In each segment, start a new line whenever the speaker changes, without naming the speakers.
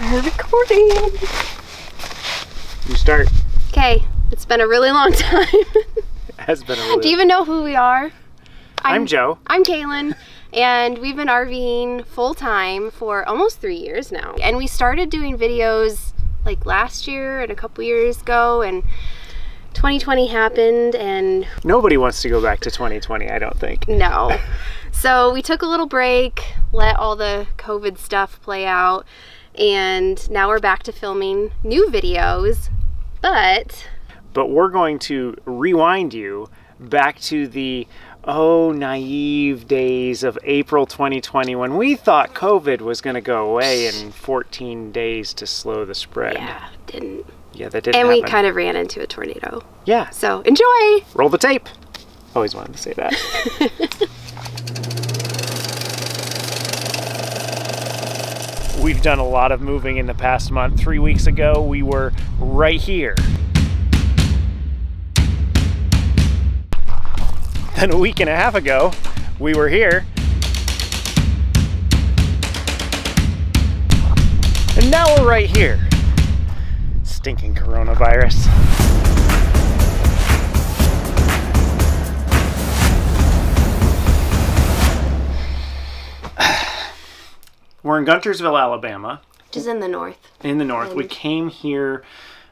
We're recording.
You start.
Okay, it's been a really long time.
It has been a really.
Do you even know who we are?
I'm Joe.
I'm Kaylin, and we've been RVing full time for almost three years now. And we started doing videos like last year and a couple years ago, and 2020 happened, and
Nobody wants to go back to 2020, I don't think.
no. so we took a little break, let all the COVID stuff play out, and now we're back to filming new videos. But
But we're going to rewind you back to the oh naive days of April 2020 when we thought COVID was going to go away in 14 days to slow the spread.
yeah, didn't.
Yeah, that didn't
And we kind of ran into a tornado.
yeah,
So enjoy!
roll the tape. Always wanted to say that. We've done a lot of moving in the past month. Three weeks ago, we were right here. Then a week and a half ago, we were here. And now we're right here. Stinking coronavirus. We're in Guntersville, Alabama.
Which is in the north.
in the north. We mm-hmm. came here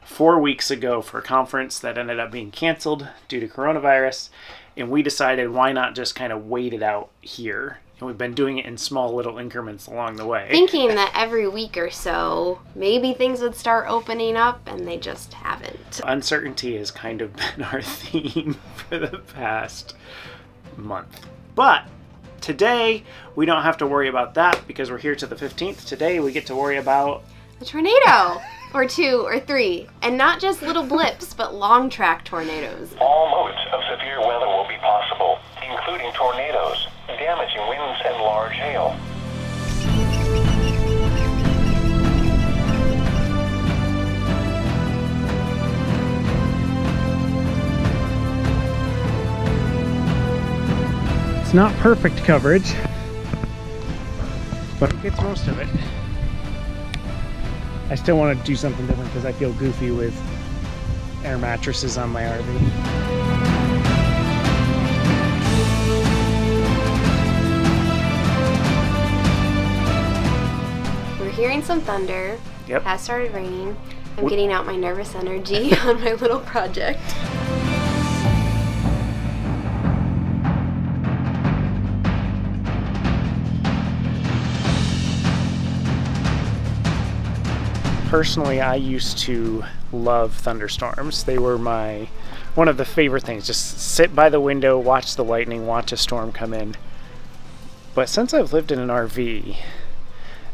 four weeks ago for a conference that ended up being canceled due to coronavirus, and we decided why not just kind of wait it out here. And we've been doing it in small little increments along the way.
Thinking that every week or so, maybe things would start opening up, and they just haven't.
Uncertainty has kind of been our theme for the past month. But today, we don't have to worry about that because we're here to the 15th. Today, we get to worry about
A tornado! or two or three. And not just little blips, but long track tornadoes.
All modes of severe weather will be possible, including tornadoes, damaging winds, and large hail.
It's not perfect coverage, but it gets most of it. I still want to do something different because I feel goofy with air mattresses on my RV.
We're hearing some thunder.
Yep.
Has started raining. I'm
What-
getting out my nervous energy on my little project.
Personally, I used to love thunderstorms. They were my one of the favorite things. Just sit by the window, watch the lightning, watch a storm come in. But since I've lived in an RV,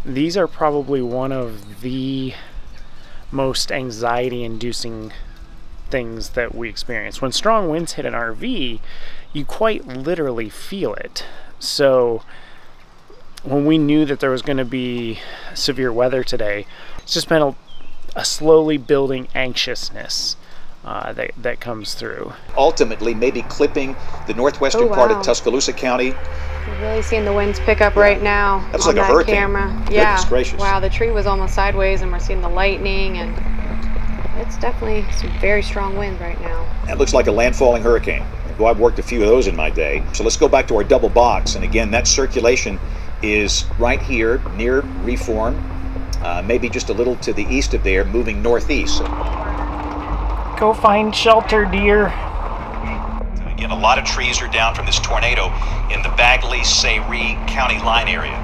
these are probably one of the most anxiety inducing things that we experience. When strong winds hit an RV, you quite literally feel it. So when we knew that there was going to be severe weather today, it's just been a, a slowly building anxiousness uh, that, that comes through.
ultimately maybe clipping the northwestern
Oh,
part of. Tuscaloosa County.
You're really seeing the winds pick up right now
That's
on
like a
that
hurricane.
camera.
Goodness
yeah.
gracious.
Wow, the tree was almost sideways, and we're seeing the lightning, and it's definitely some very strong wind right now.
That looks like a landfalling hurricane. Well, I've worked a few of those in my day. So let's go back to our double box. And again, that circulation is right here near Reform, uh, maybe just a little to the east of there, moving northeast.
Go find shelter, dear.
Again, a lot of trees are down from this tornado in the Bagley Sayre County line area.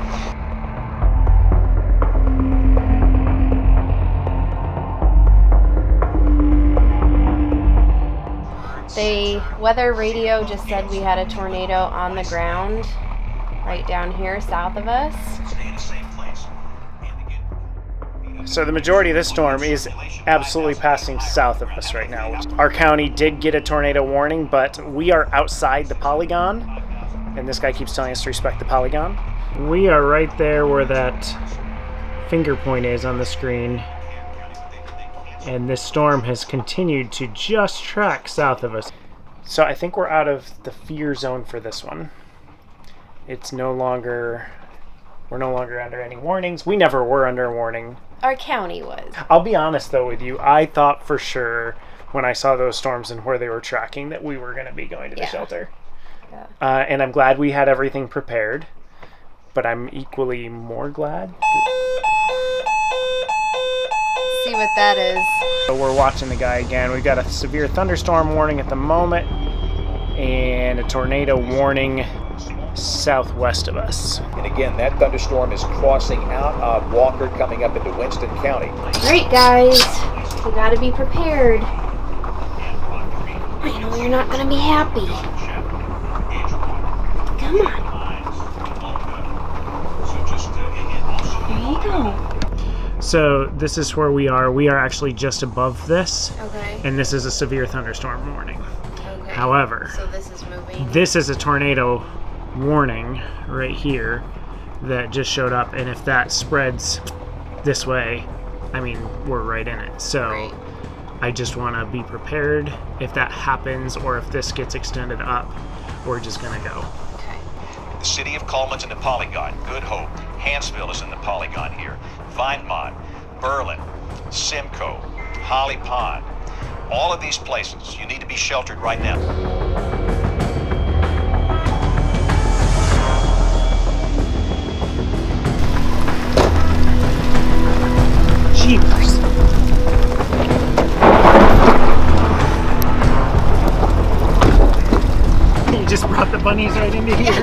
The weather radio just said we had a tornado on the ground right down here south of us.
So the majority of this storm is absolutely passing south of us right now. Our county did get a tornado warning, but we are outside the polygon, and this guy keeps telling us to respect the polygon. We are right there where that finger point is on the screen, and this storm has continued to just track south of us. So I think we're out of the fear zone for this one. It's no longer We're no longer under any warnings. We never were under a warning.
Our county was.
I'll be honest though with you. I thought for sure when I saw those storms and where they were tracking that we were going to be going to the
Yeah.
shelter.
Yeah.
Uh, and I'm glad we had everything prepared. But I'm equally more glad.
See what that is.
So we're watching the guy again. We've got a severe thunderstorm warning at the moment and a tornado warning southwest of us.
And again, that thunderstorm is crossing out of Walker, coming up into Winston County.
Great, guys. We gotta be prepared. I know you're not gonna be happy. Come on. There you go.
So this is where we are. We are actually just above this,
Okay.
and this is a severe thunderstorm warning.
Okay.
However,
So this is moving.
this is a tornado warning right here that just showed up, and if that spreads this way, I mean, we're right in it. So
Right.
I just want to be prepared if that happens or if this gets extended up, we're just going to go.
Okay.
The city of Cullman's in the Polygon. Good Hope. Hanceville is in the Polygon here. Vinemont, Berlin, Simcoe, Holly Pond. All of these places, you need to be sheltered right now.
Jeepers. You just brought the bunnies right into here.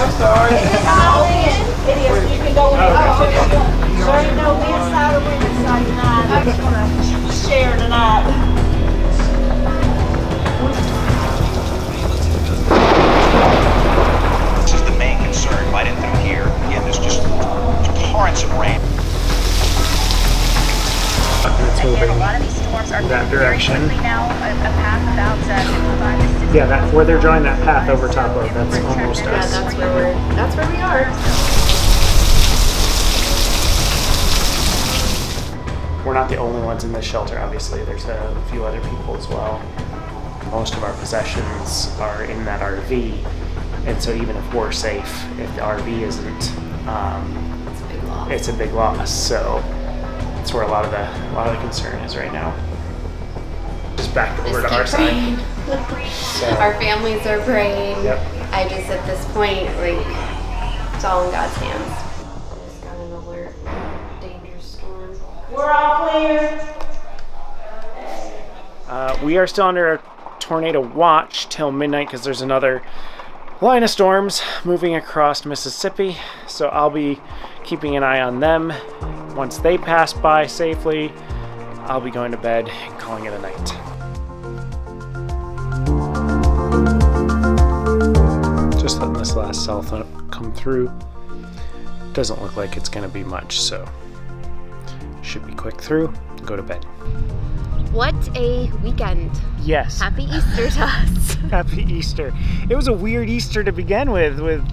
I'm you
now. A, a path about uh, 55 to 60
Yeah, that where they're drawing that path over top of, that's almost
Yeah,
us.
that's where we're. That's where we are.
We're not the only ones in this shelter, obviously. There's a few other people as well. Most of our possessions are in that RV, and so even if we're safe, if the RV isn't, um,
It's a big loss.
it's a big loss. So that's where a lot of the a lot of the concern is right now. Just back over to our
keep
side.
praying.
So,
Our families are praying.
Yep.
I just at this point, like, it's all in God's hands. Just got an alert. Dangerous storm.
We're all clear.
Uh, we are still under a tornado watch till midnight because there's another line of storms moving across Mississippi. So I'll be keeping an eye on them. Once they pass by safely, I'll be going to bed and calling it a night. Just letting this last cell come through. Doesn't look like it's going to be much, so should be quick through. Go to bed.
What a weekend.
Yes.
Happy Easter to us.
Happy Easter. It was a weird Easter to begin with, with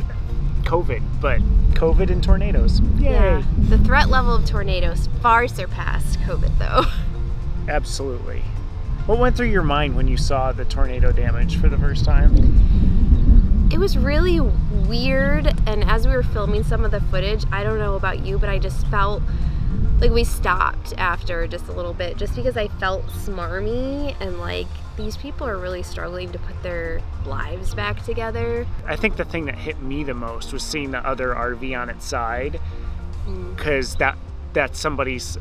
COVID, but COVID and tornadoes. Yay!
Yeah. The threat level of tornadoes far surpassed COVID, though.
Absolutely. What went through your mind when you saw the tornado damage for the first time?
It was really weird, and as we were filming some of the footage, I don't know about you, but I just felt like we stopped after just a little bit just because I felt smarmy and like these people are really struggling to put their lives back together.
I think the thing that hit me the most was seeing the other RV on its side,
Mm.
because that that's somebody's.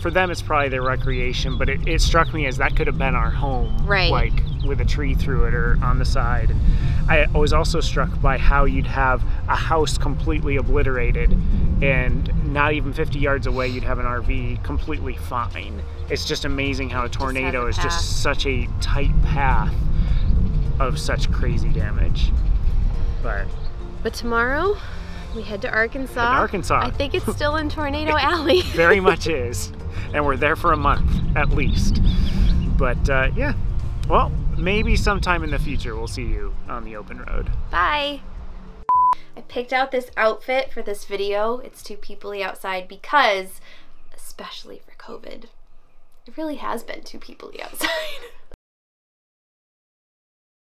For them, it's probably their recreation, but it, it struck me as that could have been our home,
Right.
Like with a tree through it or on the side. And I was also struck by how you'd have a house completely obliterated, and not even 50 yards away, you'd have an RV completely fine. It's just amazing how a tornado
a
is just such a tight path of such crazy damage. But
But tomorrow we head to Arkansas.
To Arkansas.
I think it's still in Tornado Alley.
very much is. And we're there for a month at least. But uh, yeah, well, maybe sometime in the future we'll see you on the open road.
Bye. I picked out this outfit for this video. It's too peoply outside because, especially for COVID, it really has been too peoply outside.